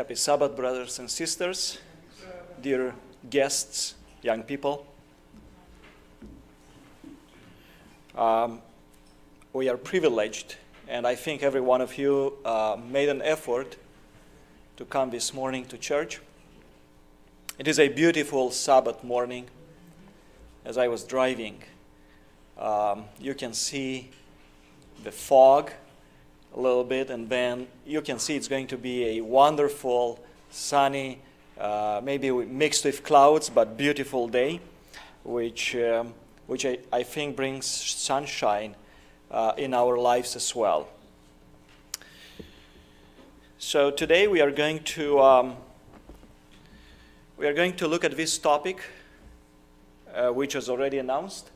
Happy Sabbath, brothers and sisters, dear guests, young people. Um, we are privileged, and I think every one of you uh, made an effort to come this morning to church. It is a beautiful Sabbath morning. As I was driving, um, you can see the fog a little bit, and then you can see it's going to be a wonderful, sunny, uh, maybe mixed with clouds, but beautiful day, which, um, which I, I, think brings sunshine uh, in our lives as well. So today we are going to um, we are going to look at this topic, uh, which was already announced: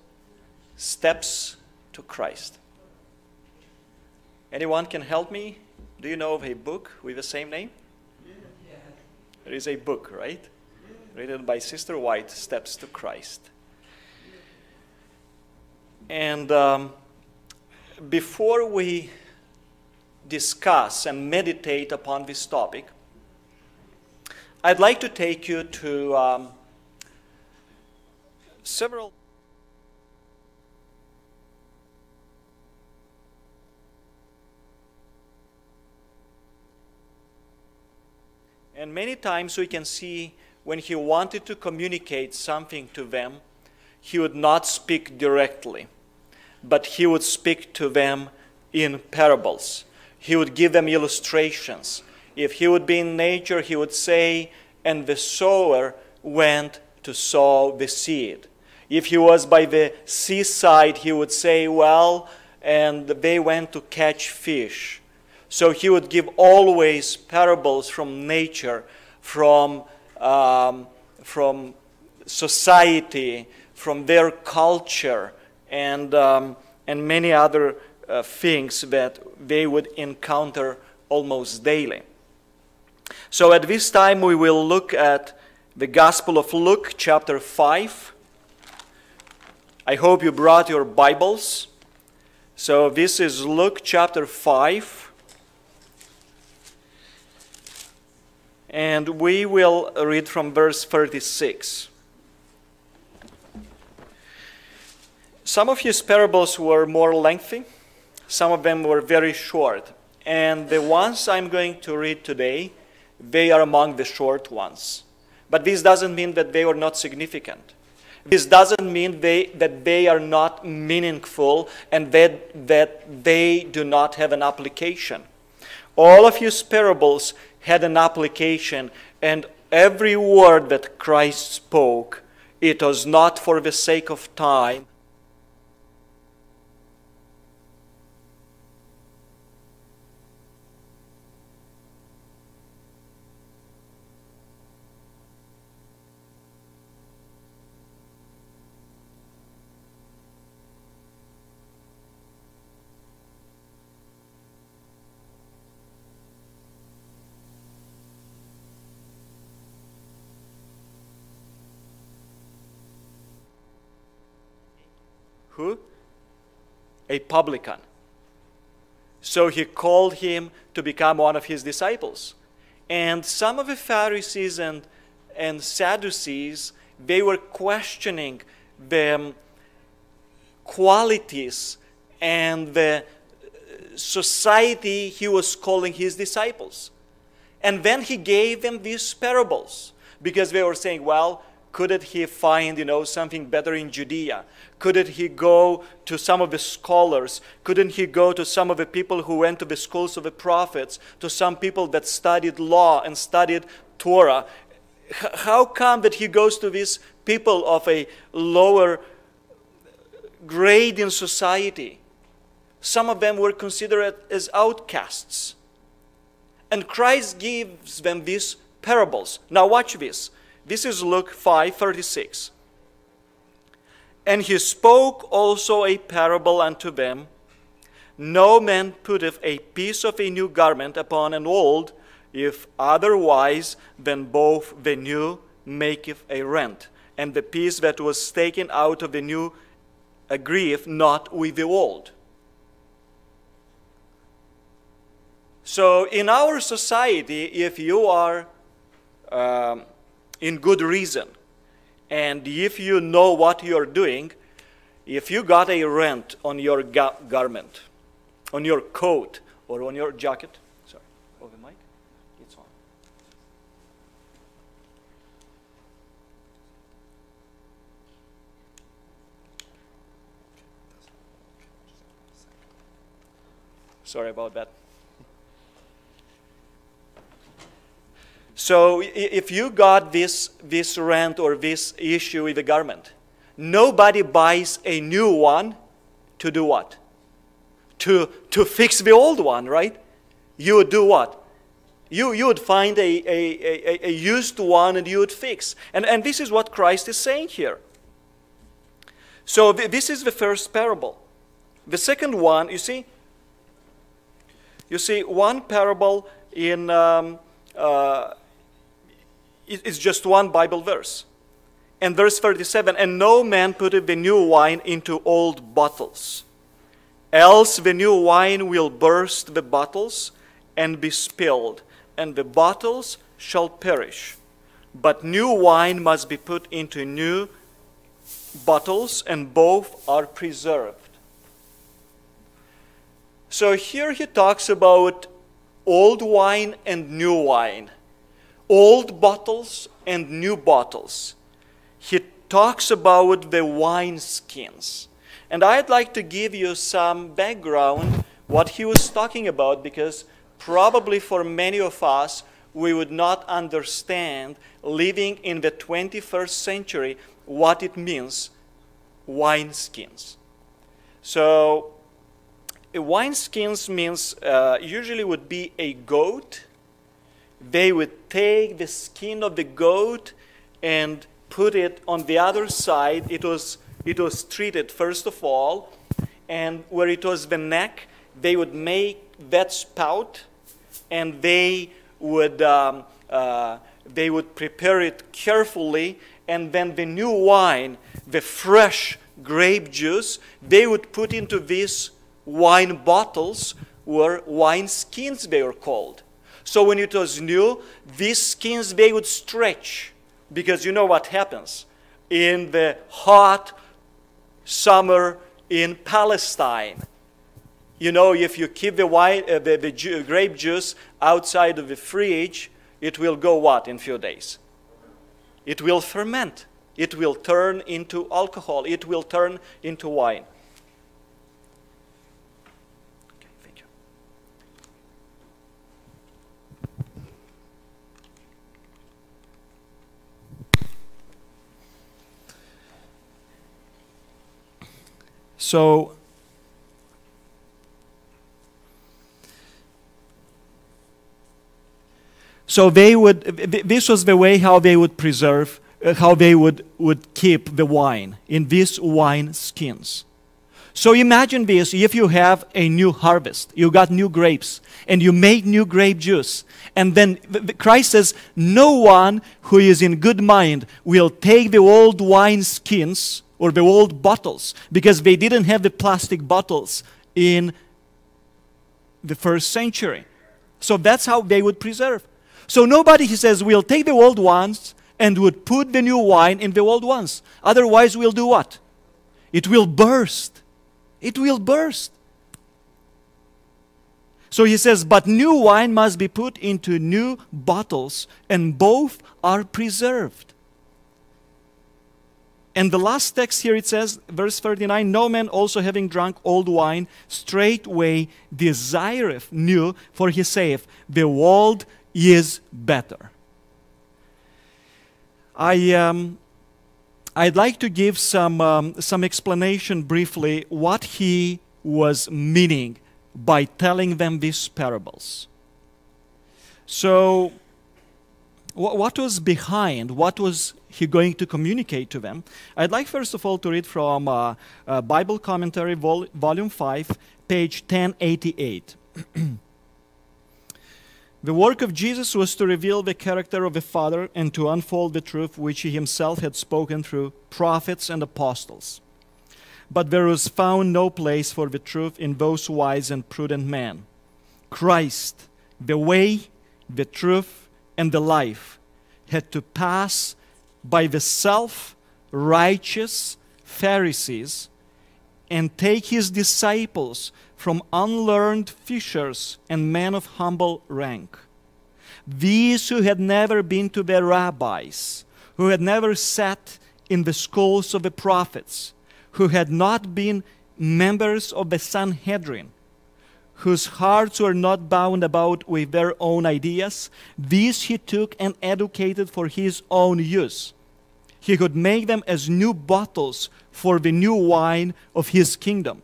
steps to Christ. Anyone can help me? Do you know of a book with the same name? Yeah. There is a book, right? Yeah. Written by Sister White, Steps to Christ. And um, before we discuss and meditate upon this topic, I'd like to take you to um, several. And many times we can see when he wanted to communicate something to them, he would not speak directly, but he would speak to them in parables. He would give them illustrations. If he would be in nature, he would say, and the sower went to sow the seed. If he was by the seaside, he would say, well, and they went to catch fish. So he would give always parables from nature, from, um, from society, from their culture, and, um, and many other uh, things that they would encounter almost daily. So at this time, we will look at the Gospel of Luke, chapter 5. I hope you brought your Bibles. So this is Luke chapter 5. And we will read from verse 36. Some of his parables were more lengthy, some of them were very short. And the ones I'm going to read today, they are among the short ones. But this doesn't mean that they are not significant. This doesn't mean they, that they are not meaningful and that, that they do not have an application. All of his parables had an application, and every word that Christ spoke, it was not for the sake of time, Who? A publican. So he called him to become one of his disciples. And some of the Pharisees and, and Sadducees, they were questioning the um, qualities and the uh, society he was calling his disciples. And then he gave them these parables because they were saying, well, couldn't he find, you know, something better in Judea? Couldn't he go to some of the scholars? Couldn't he go to some of the people who went to the schools of the prophets, to some people that studied law and studied Torah? How come that he goes to these people of a lower grade in society? Some of them were considered as outcasts. And Christ gives them these parables. Now, watch this. This is Luke 5:36. And he spoke also a parable unto them No man putteth a piece of a new garment upon an old, if otherwise then both the new maketh a rent, and the piece that was taken out of the new agreeth not with the old. So, in our society, if you are um, in good reason and if you know what you're doing, if you got a rent on your ga- garment, on your coat, or on your jacket, sorry, over mic, it's on. Sorry about that. So if you got this, this rent or this issue with the garment, nobody buys a new one to do what? To, to fix the old one, right? You would do what? You, you would find a, a, a, a used one and you would fix. And, and this is what Christ is saying here. So th- this is the first parable. The second one, you see, you see, one parable in um, uh, it's just one Bible verse. And verse 37 And no man putteth the new wine into old bottles, else the new wine will burst the bottles and be spilled, and the bottles shall perish. But new wine must be put into new bottles, and both are preserved. So here he talks about old wine and new wine, old bottles and new bottles. He talks about the wine skins. And I'd like to give you some background what he was talking about because probably for many of us we would not understand living in the 21st century what it means wine skins. So a wine skins means uh, usually would be a goat. They would take the skin of the goat and put it on the other side. It was it was treated first of all, and where it was the neck, they would make that spout, and they would um, uh, they would prepare it carefully, and then the new wine, the fresh grape juice, they would put into these wine bottles were wine skins they were called so when it was new these skins they would stretch because you know what happens in the hot summer in palestine. You know if you keep the wine uh, the, the ju- grape juice outside of the fridge it will go what in few days? It will ferment. It will turn into alcohol. It will turn into wine So, so they would. This was the way how they would preserve, uh, how they would would keep the wine in these wine skins. So imagine this if you have a new harvest, you got new grapes, and you make new grape juice. And then th- th- Christ says, No one who is in good mind will take the old wine skins or the old bottles, because they didn't have the plastic bottles in the first century. So that's how they would preserve. So nobody, he says, will take the old ones and would put the new wine in the old ones. Otherwise, we'll do what? It will burst. It will burst. So he says, but new wine must be put into new bottles, and both are preserved. And the last text here it says, verse 39 No man also having drunk old wine straightway desireth new, for he saith, The old is better. I, um, I'd like to give some, um, some explanation briefly what he was meaning by telling them these parables. So, what was behind? What was he going to communicate to them? I'd like first of all to read from uh, uh, Bible Commentary, vol- Volume 5, page 1088. The work of Jesus was to reveal the character of the Father and to unfold the truth which he himself had spoken through prophets and apostles. But there was found no place for the truth in those wise and prudent men. Christ, the way, the truth, and the life, had to pass by the self righteous Pharisees and take his disciples from unlearned fishers and men of humble rank. These who had never been to their rabbis, who had never sat in the schools of the prophets, who had not been members of the Sanhedrin, whose hearts were not bound about with their own ideas, these he took and educated for his own use. He could make them as new bottles for the new wine of his kingdom.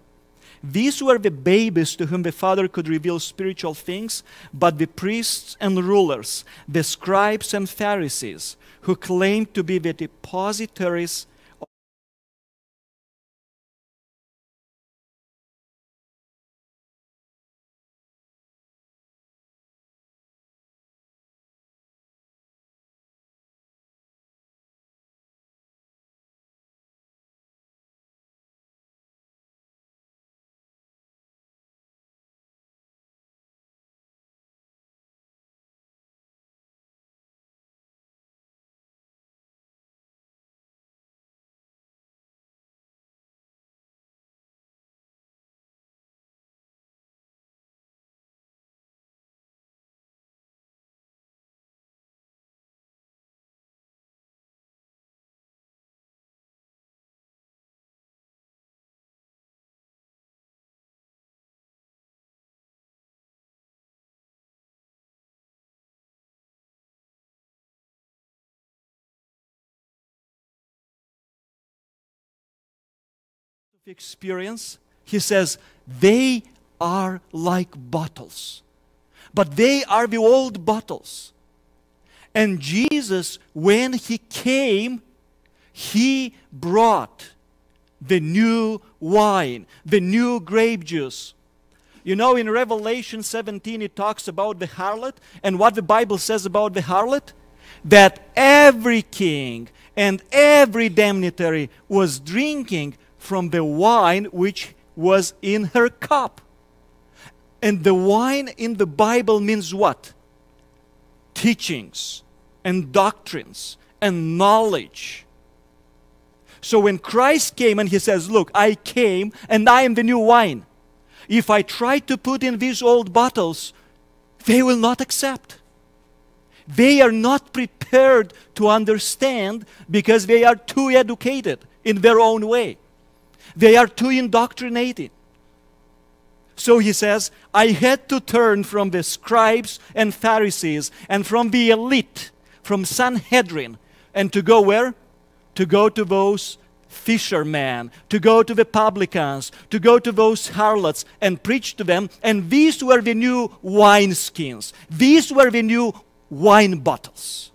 These were the babies to whom the Father could reveal spiritual things, but the priests and rulers, the scribes and Pharisees, who claimed to be the depositaries experience, he says, they are like bottles. But they are the old bottles. And Jesus, when he came, he brought the new wine, the new grape juice. You know, in Revelation 17, it talks about the harlot, and what the Bible says about the harlot? That every king and every damnatory was drinking from the wine which was in her cup. And the wine in the Bible means what? Teachings and doctrines and knowledge. So when Christ came and he says, Look, I came and I am the new wine. If I try to put in these old bottles, they will not accept. They are not prepared to understand because they are too educated in their own way. They are too indoctrinated. So he says, I had to turn from the scribes and Pharisees and from the elite, from Sanhedrin, and to go where? To go to those fishermen, to go to the publicans, to go to those harlots and preach to them. And these were the new wineskins, these were the new wine bottles.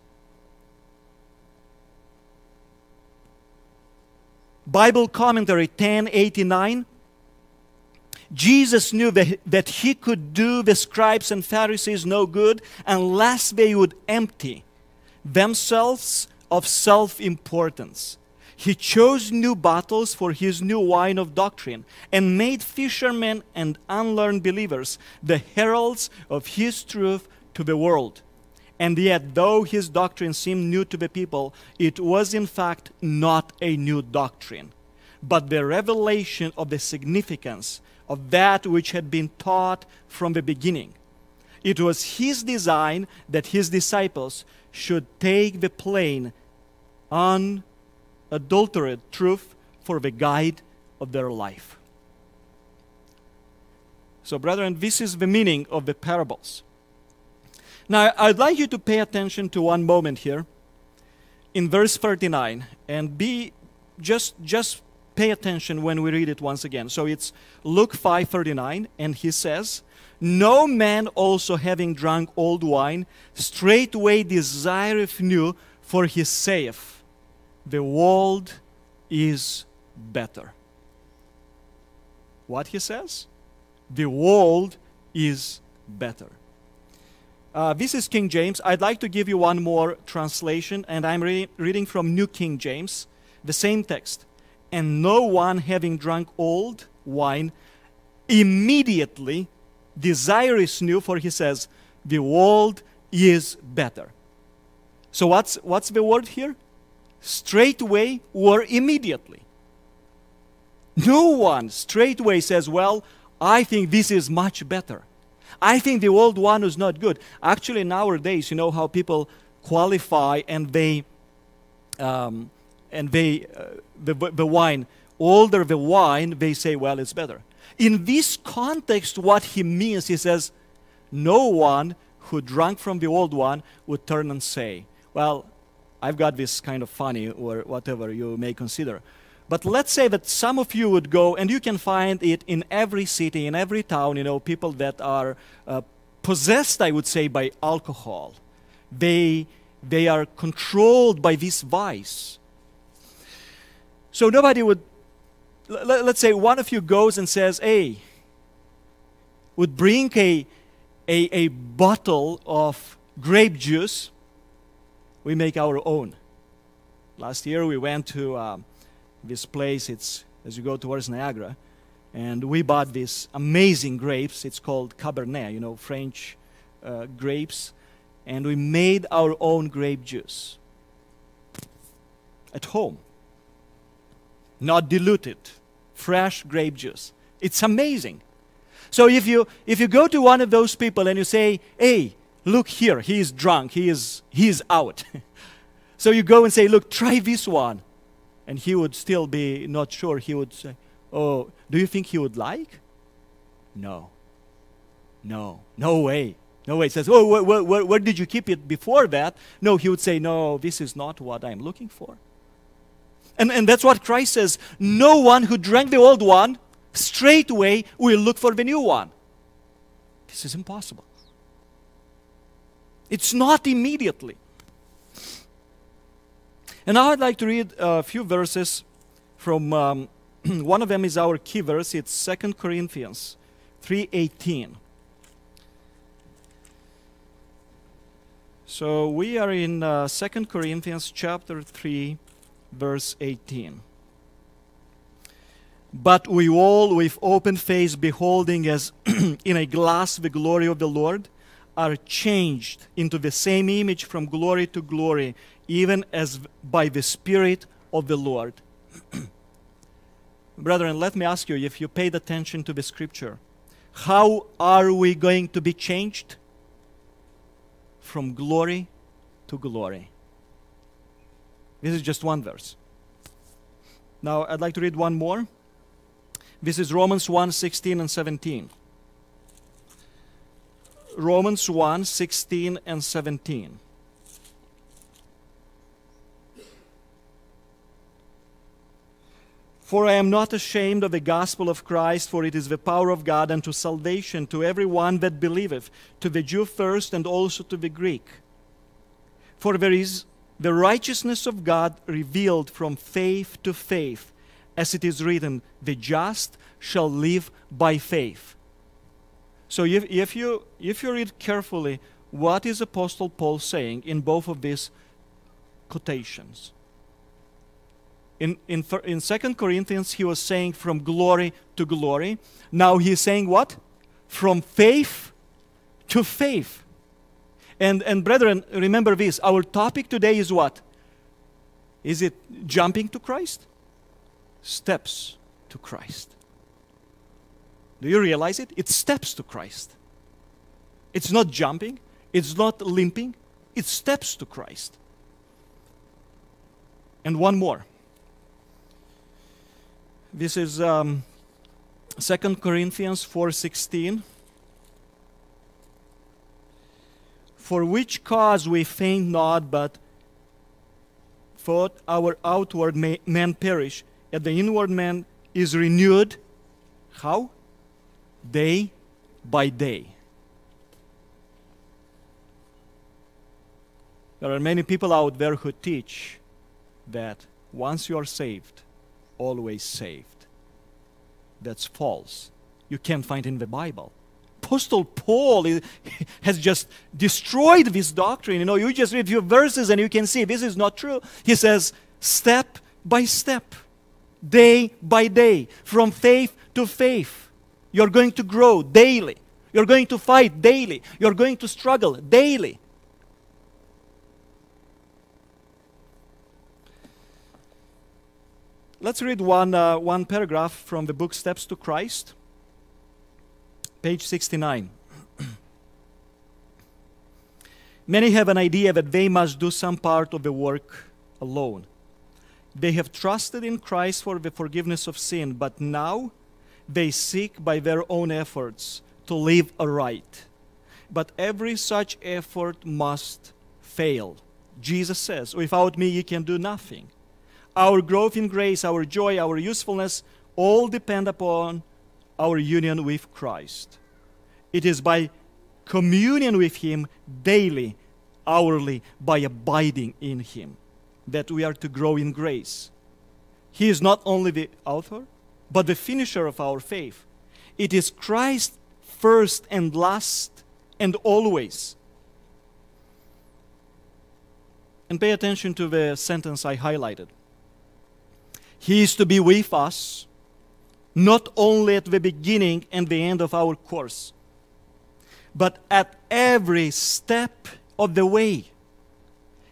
Bible commentary 1089 Jesus knew that, that he could do the scribes and Pharisees no good unless they would empty themselves of self importance. He chose new bottles for his new wine of doctrine and made fishermen and unlearned believers the heralds of his truth to the world. And yet, though his doctrine seemed new to the people, it was in fact not a new doctrine, but the revelation of the significance of that which had been taught from the beginning. It was his design that his disciples should take the plain, unadulterated truth for the guide of their life. So, brethren, this is the meaning of the parables. Now, I'd like you to pay attention to one moment here in verse 39 and be just just pay attention when we read it once again. So it's Luke 5:39 and he says, "No man also having drunk old wine straightway desireth new, for he saith, the world is better." What he says? The world is better. Uh, this is King James. I'd like to give you one more translation, and I'm re- reading from New King James, the same text. And no one having drunk old wine immediately desirous new, for he says, the old is better. So, what's, what's the word here? Straightway or immediately. No one straightway says, Well, I think this is much better. I think the old one is not good. Actually, nowadays, you know how people qualify and they, um, and they, uh, the, the wine, older the wine, they say, well, it's better. In this context, what he means, he says, no one who drank from the old one would turn and say, well, I've got this kind of funny, or whatever you may consider. But let's say that some of you would go, and you can find it in every city, in every town, you know, people that are uh, possessed, I would say, by alcohol. They, they are controlled by this vice. So nobody would, let's say one of you goes and says, hey, would bring a, a, a bottle of grape juice. We make our own. Last year we went to. Um, this place. It's as you go towards Niagara, and we bought these amazing grapes. It's called Cabernet, you know, French uh, grapes, and we made our own grape juice at home, not diluted, fresh grape juice. It's amazing. So if you if you go to one of those people and you say, "Hey, look here, he is drunk, he is he is out," so you go and say, "Look, try this one." And he would still be not sure, he would say, Oh, do you think he would like? No. No. No way. No way. He says, Oh, where, where, where did you keep it before that? No, he would say, No, this is not what I'm looking for. And, and that's what Christ says. No one who drank the old one straightway will look for the new one. This is impossible. It's not immediately. And now I'd like to read a few verses from um, one of them is our key verse. It's 2 Corinthians 3:18. So we are in uh, 2 Corinthians chapter 3 verse 18. But we all with open face beholding as in a glass the glory of the Lord are changed into the same image from glory to glory even as by the Spirit of the Lord. Brethren, let me ask you if you paid attention to the scripture, how are we going to be changed? From glory to glory. This is just one verse. Now, I'd like to read one more. This is Romans 1 16 and 17. Romans 1 16 and 17. For I am not ashamed of the gospel of Christ, for it is the power of God unto salvation to every one that believeth, to the Jew first and also to the Greek. For there is the righteousness of God revealed from faith to faith, as it is written, the just shall live by faith. So if, if, you, if you read carefully, what is Apostle Paul saying in both of these quotations? in, in, in 2 Corinthians, he was saying from glory to glory. Now he's saying what? From faith to faith. And, and brethren, remember this our topic today is what? Is it jumping to Christ? Steps to Christ. Do you realize it? It's steps to Christ. It's not jumping, it's not limping, it's steps to Christ. And one more. This is um, 2 Corinthians 4.16. For which cause we faint not, but thought our outward man perish, yet the inward man is renewed. How? Day by day. There are many people out there who teach that once you are saved, always saved. That's false. You can't find in the Bible. Apostle Paul has just destroyed this doctrine. You know, you just read a few verses and you can see this is not true. He says, step by step, day by day, from faith to faith. You're going to grow daily. You're going to fight daily. You're going to struggle daily. Let's read one, uh, one paragraph from the book Steps to Christ, page 69. Many have an idea that they must do some part of the work alone. They have trusted in Christ for the forgiveness of sin, but now they seek by their own efforts to live aright. But every such effort must fail. Jesus says, Without me, you can do nothing. Our growth in grace, our joy, our usefulness all depend upon our union with Christ. It is by communion with Him daily, hourly, by abiding in Him that we are to grow in grace. He is not only the author, but the finisher of our faith. It is Christ first and last and always. And pay attention to the sentence I highlighted. He is to be with us, not only at the beginning and the end of our course, but at every step of the way.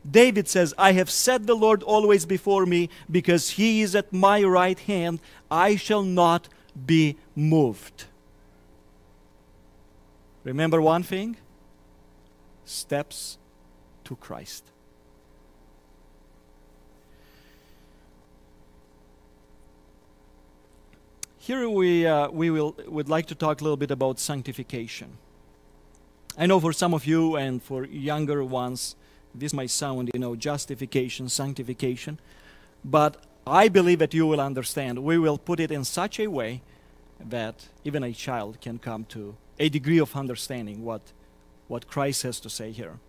David says, I have set the Lord always before me, because he is at my right hand, I shall not be moved. Remember one thing? Steps to Christ. Here we, uh, we will, would like to talk a little bit about sanctification. I know for some of you and for younger ones, this might sound, you know, justification, sanctification, but I believe that you will understand. We will put it in such a way that even a child can come to a degree of understanding what, what Christ has to say here.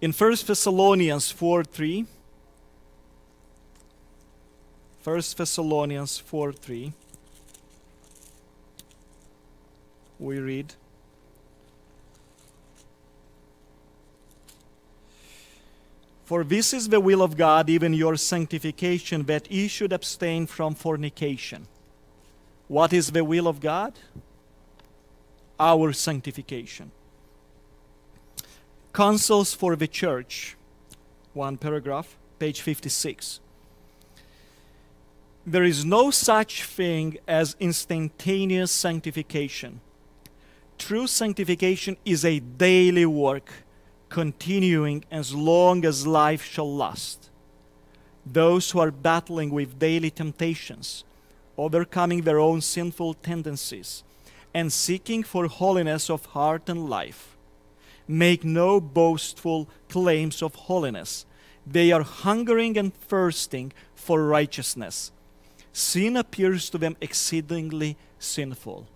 In 1 Thessalonians 4 3, 1 Thessalonians 4 3, we read, For this is the will of God, even your sanctification, that ye should abstain from fornication. What is the will of God? Our sanctification. Counsels for the Church, one paragraph, page 56 there is no such thing as instantaneous sanctification. True sanctification is a daily work, continuing as long as life shall last. Those who are battling with daily temptations, overcoming their own sinful tendencies, and seeking for holiness of heart and life, make no boastful claims of holiness. They are hungering and thirsting for righteousness sin appears to them exceedingly sinful.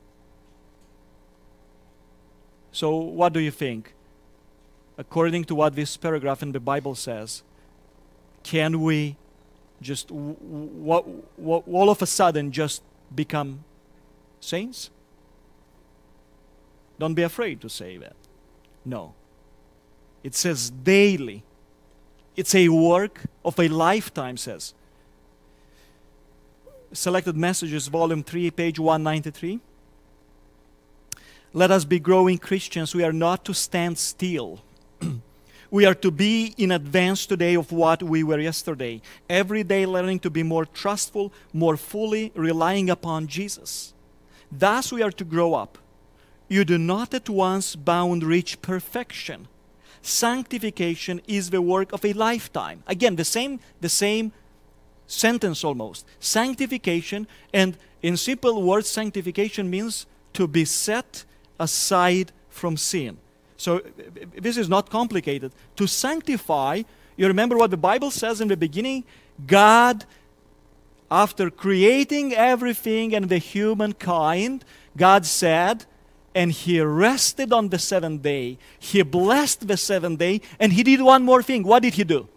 So, what do you think? According to what this paragraph in the Bible says, can we just all of a sudden just become saints? Don't be afraid to say that. No. It says daily. It's a work of a lifetime, says. Selected Messages, Volume 3, page 193. Let us be growing Christians. We are not to stand still. We are to be in advance today of what we were yesterday. Every day learning to be more trustful, more fully relying upon Jesus. Thus we are to grow up. You do not at once bound reach perfection. Sanctification is the work of a lifetime. Again, the same, the same sentence almost. Sanctification, and in simple words, sanctification means to be set aside from sin. So uh, this is not complicated. To sanctify, you remember what the Bible says in the beginning? God, after creating everything and the humankind, God said, and he rested on the seventh day. He blessed the seventh day, and he did one more thing. What did he do?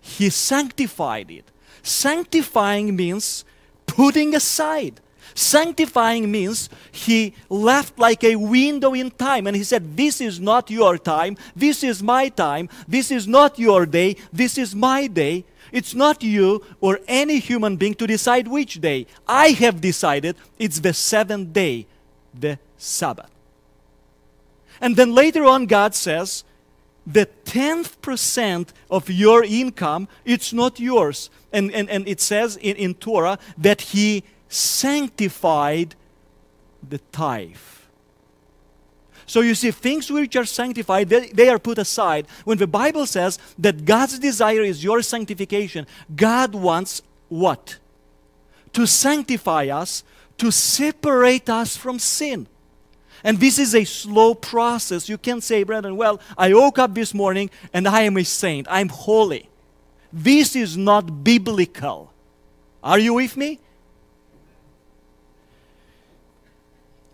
He sanctified it. Sanctifying means putting aside. Sanctifying means he left like a window in time and he said, This is not your time, this is my time, this is not your day, this is my day. It's not you or any human being to decide which day. I have decided it's the seventh day, the Sabbath. And then later on, God says, the tenth percent of your income, it's not yours. And, and, and it says in, in Torah that He sanctified the tithe. So you see, things which are sanctified, they, they, are put aside. When the Bible says that God's desire is your sanctification, God wants what? To sanctify us, to separate us from sin. And this is a slow process. You can't say, brethren, well, I woke up this morning and I am a saint. I'm holy. This is not biblical. Are you with me?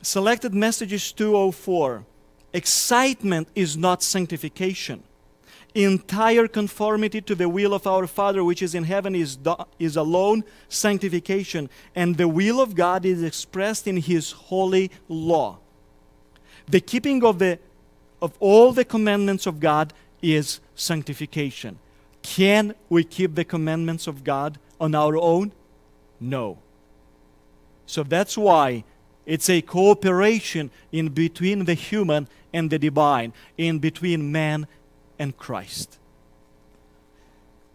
Selected messages 204. Excitement is not sanctification. Entire conformity to the will of our Father which is in heaven is, do, is alone sanctification. And the will of God is expressed in His holy law. The keeping of, the, of all the commandments of God is sanctification. Can we keep the commandments of God on our own? No. So that's why it's a cooperation in between the human and the divine, in between man and Christ.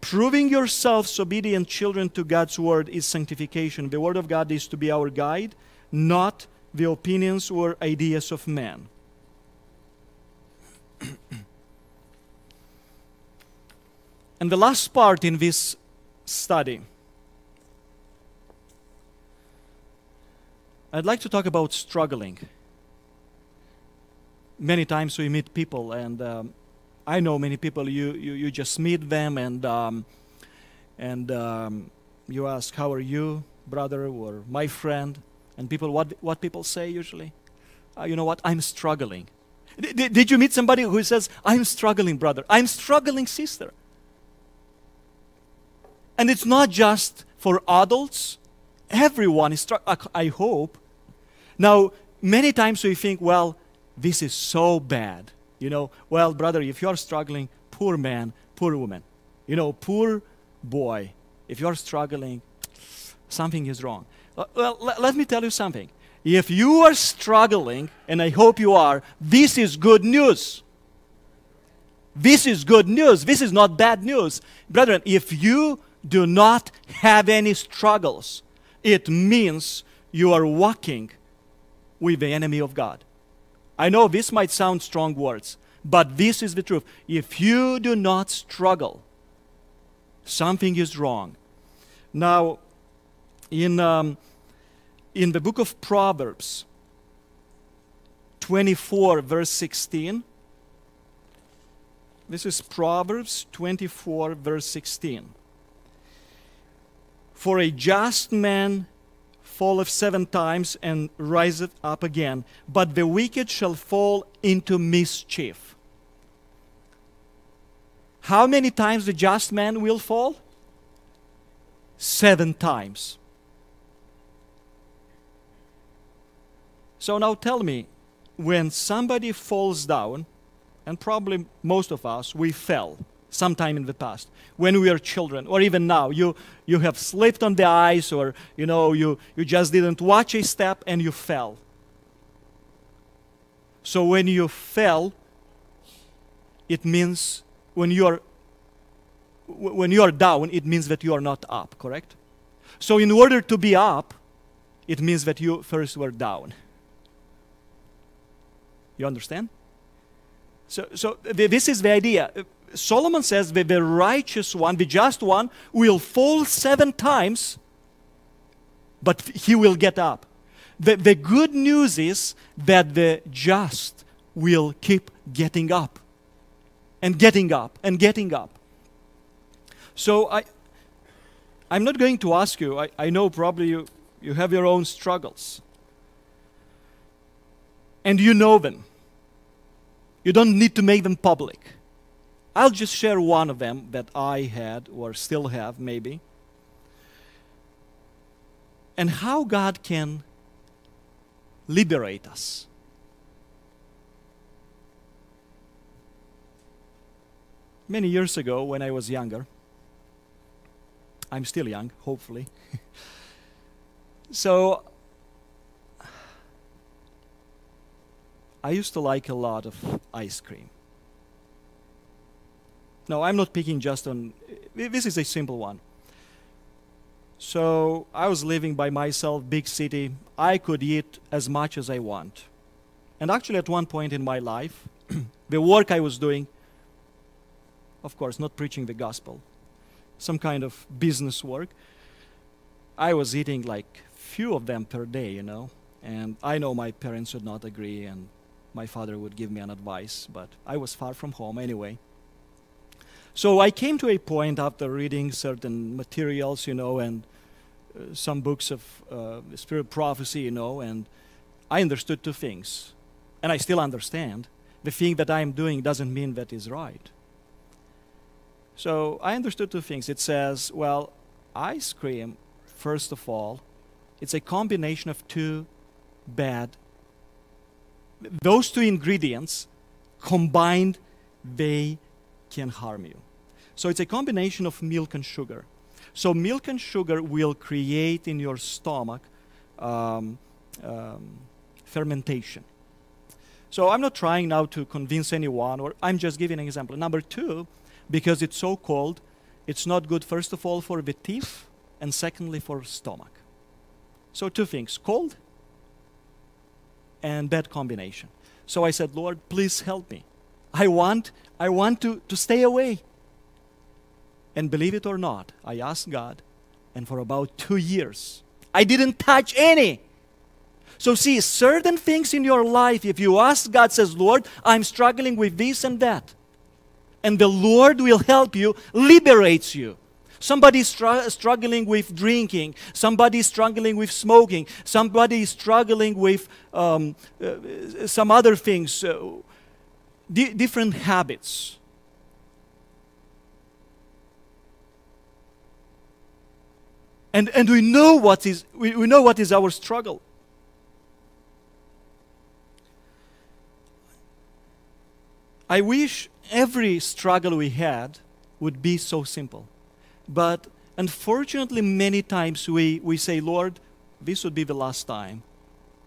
Proving yourselves obedient children to God's word is sanctification. The word of God is to be our guide, not the opinions or ideas of man. and the last part in this study, I'd like to talk about struggling. Many times we meet people, and um, I know many people, you, you, you just meet them and, um, and um, you ask, How are you, brother, or my friend? And people, what, what people say usually? Uh, you know what? I'm struggling. D- did you meet somebody who says, I'm struggling, brother? I'm struggling, sister. And it's not just for adults, everyone is struggling, I hope. Now, many times we think, well, this is so bad. You know, well, brother, if you're struggling, poor man, poor woman. You know, poor boy, if you're struggling, something is wrong. Uh, well, let me tell you something. If you are struggling, and I hope you are, this is good news. This is good news. This is not bad news. Brethren, if you do not have any struggles, it means you are walking with the enemy of God. I know this might sound strong words, but this is the truth. If you do not struggle, something is wrong. Now, in, um, in the book of Proverbs 24, verse 16, this is Proverbs 24, verse 16. For a just man falleth seven times and riseth up again, but the wicked shall fall into mischief. How many times the just man will fall? Seven times. So now tell me, when somebody falls down, and probably most of us, we fell sometime in the past when we were children or even now. You you have slipped on the ice or you know you you just didn't watch a step and you fell. So when you fell it means when you are when you are down it means that you are not up correct? So in order to be up it means that you first were down. You understand? So, so this is the idea. Solomon says that the righteous one, the just one, will fall seven times, but he will get up. The, the good news is that the just will keep getting up and getting up and getting up. So I, I'm not going to ask you, I, I know probably you, you have your own struggles. And you know them. You don't need to make them public. I'll just share one of them that I had or still have, maybe. And how God can liberate us. Many years ago, when I was younger, I'm still young, hopefully. so, I used to like a lot of ice cream. No, I'm not picking just on. This is a simple one. So I was living by myself, big city. I could eat as much as I want. And actually, at one point in my life, the work I was doing, of course, not preaching the gospel, some kind of business work, I was eating like few of them per day, you know. And I know my parents would not agree, and my father would give me an advice, but I was far from home anyway. So I came to a point after reading certain materials, you know, and uh, some books of uh, spirit prophecy, you know, and I understood two things. And I still understand. The thing that I am doing doesn't mean that is right. So I understood two things. It says, well, ice cream, first of all, it's a combination of two bad. Those two ingredients combined, they can harm you. So it's a combination of milk and sugar. So milk and sugar will create in your stomach um, um, fermentation. So I'm not trying now to convince anyone, or I'm just giving an example. Number two, because it's so cold, it's not good, first of all, for the teeth, and secondly, for stomach. So two things, cold and bad combination. So I said, Lord, please help me. I want, I want to, to stay away. And believe it or not, I asked God, and for about two years, I didn't touch any. So, see, certain things in your life, if you ask God, says, Lord, I'm struggling with this and that. And the Lord will help you, liberates you. Somebody str- struggling with drinking. Somebody struggling with smoking. Somebody struggling with um, uh, some other things, uh, di- different habits. And, and we, know what is, we, we know what is our struggle. I wish every struggle we had would be so simple. But unfortunately, many times we, we say, Lord, this would be the last time.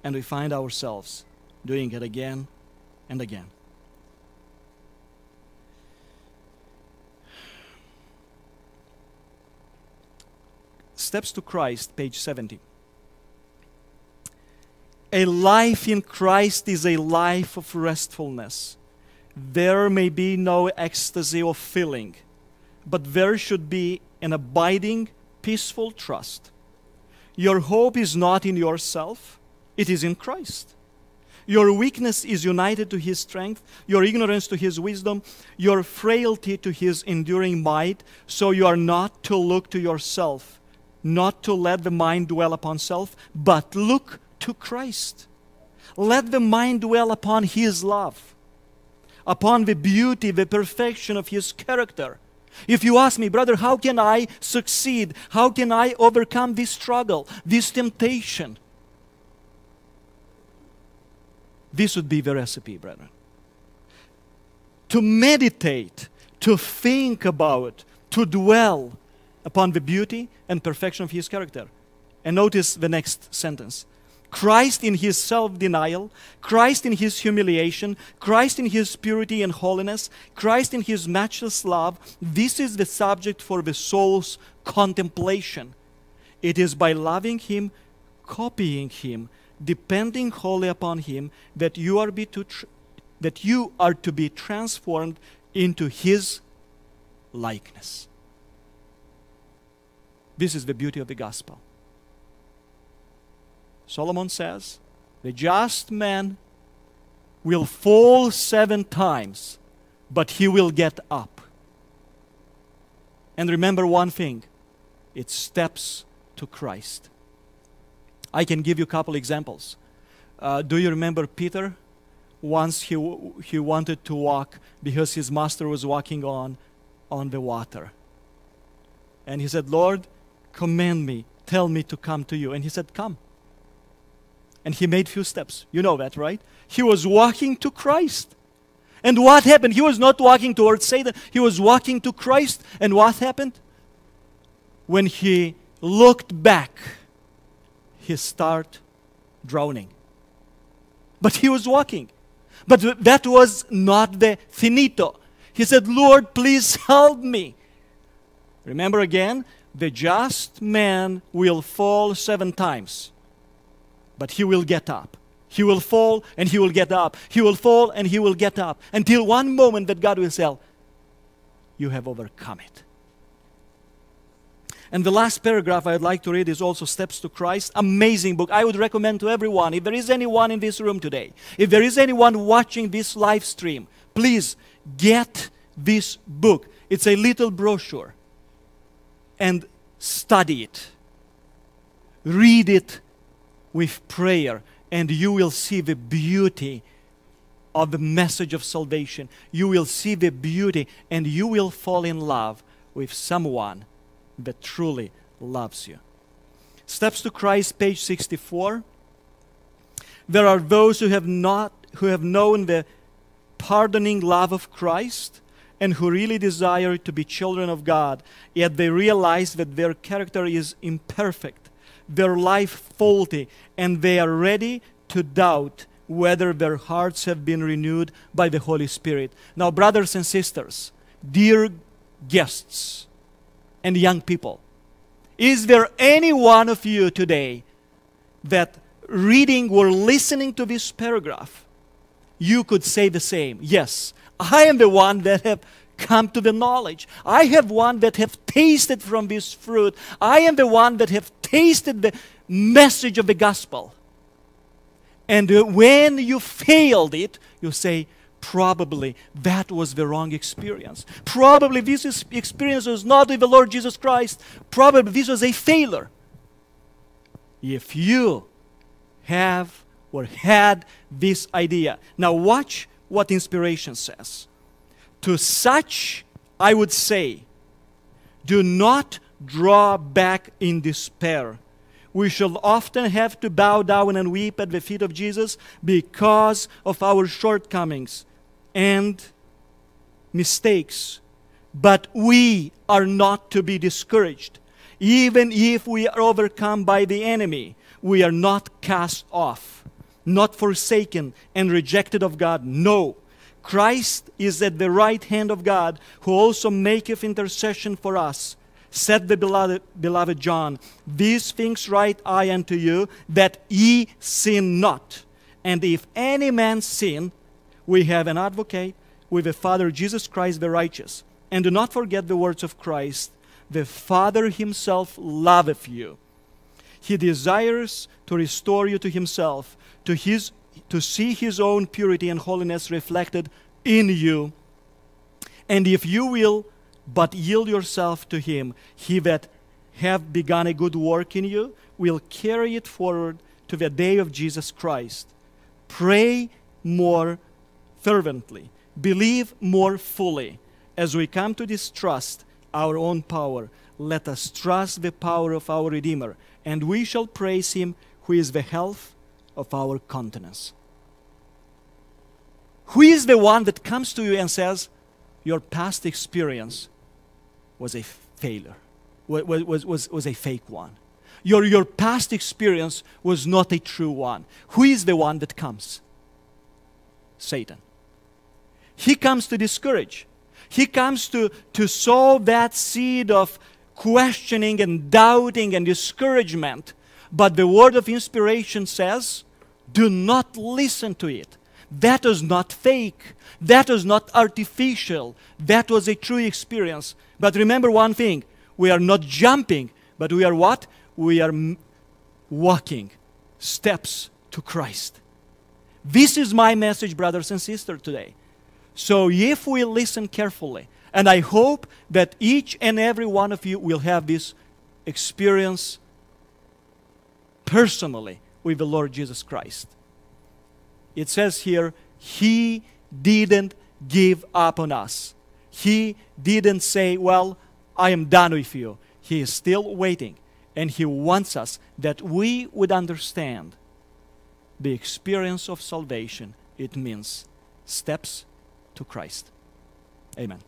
And we find ourselves doing it again and again. Steps to Christ, page 70. A life in Christ is a life of restfulness. There may be no ecstasy or feeling, but there should be an abiding, peaceful trust. Your hope is not in yourself, it is in Christ. Your weakness is united to His strength, your ignorance to His wisdom, your frailty to His enduring might, so you are not to look to yourself not to let the mind dwell upon self, but look to Christ. Let the mind dwell upon His love, upon the beauty, the perfection of His character. If you ask me, brother, how can I succeed? How can I overcome this struggle, this temptation? This would be the recipe, brethren. To meditate, to think about, to dwell upon the beauty and perfection of his character. And notice the next sentence Christ in his self denial, Christ in his humiliation, Christ in his purity and holiness, Christ in his matchless love. This is the subject for the soul's contemplation. It is by loving him, copying him, depending wholly upon him that you are, be to that you are to be transformed into his likeness. This is the beauty of the gospel. Solomon says, the just man will fall seven times, but he will get up. And remember one thing it steps to Christ. I can give you a couple examples. Uh, do you remember Peter? Once he, he wanted to walk because his master was walking on, on the water. And he said, Lord, command me, tell me to come to you. And he said, Come. And he made few steps. You know that, right? He was walking to Christ. And what happened? He was not walking towards Satan, he was walking to Christ. And what happened? When he looked back, he started drowning. But he was walking. But that was not the finito. He said, Lord, please help me. Remember again, the just man will fall seven times, but he will get up. He will fall and he will get up. He will fall and he will get up until one moment that God will say, You have overcome it. And the last paragraph I'd like to read is also Steps to Christ. Amazing book. I would recommend to everyone, if there is anyone in this room today, if there is anyone watching this live stream, please get this book. It's a little brochure. And study it. Read it with prayer, and you will see the beauty of the message of salvation. You will see the beauty, and you will fall in love with someone that truly loves you. Steps to Christ, page 64. There are those who have not who have known the pardoning love of Christ and who really desire to be children of God, yet they realize that their character is imperfect, their life faulty, and they are ready to doubt whether their hearts have been renewed by the Holy Spirit. Now, brothers and sisters, dear guests and young people, is there any one of you today that reading or listening to this paragraph, you could say the same? Yes, I am the one that have come to the knowledge. I have one that have tasted from this fruit. I am the one that have tasted the message of the gospel. And when you failed it, you say, probably that was the wrong experience. Probably this experience was not with the Lord Jesus Christ. Probably this was a failure. If you have or had this idea, now watch what inspiration says. To such, I would say, do not draw back in despair. We shall often have to bow down and weep at the feet of Jesus because of our shortcomings and mistakes. But we are not to be discouraged. Even if we are overcome by the enemy, we are not cast off, not forsaken and rejected of God. No. Christ is at the right hand of God, who also maketh intercession for us. Said the beloved, beloved John, These things write I unto you, that ye sin not. And if any man sin, we have an advocate with the Father, Jesus Christ the righteous. And do not forget the words of Christ The Father himself loveth you. He desires to restore you to himself, to, his, to see his own purity and holiness reflected in you. And if you will but yield yourself to him, he that have begun a good work in you will carry it forward to the day of Jesus Christ. Pray more fervently, believe more fully. As we come to distrust our own power, let us trust the power of our Redeemer, and we shall praise him who is the health of our countenance. Who is the one that comes to you and says, Your past experience was a failure, wa- wa- was, was, was a fake one? Your, your past experience was not a true one. Who is the one that comes? Satan. He comes to discourage. He comes to, to sow that seed of questioning and doubting and discouragement. But the word of inspiration says, do not listen to it. That was not fake. That was not artificial. That was a true experience. But remember one thing we are not jumping, but we are what? We are walking steps to Christ. This is my message, brothers and sisters, today. So if we listen carefully, and I hope that each and every one of you will have this experience personally with the Lord Jesus Christ. It says here, He didn't give up on us. He didn't say, Well, I am done with you. He is still waiting, and He wants us that we would understand the experience of salvation. It means steps to Christ. Amen.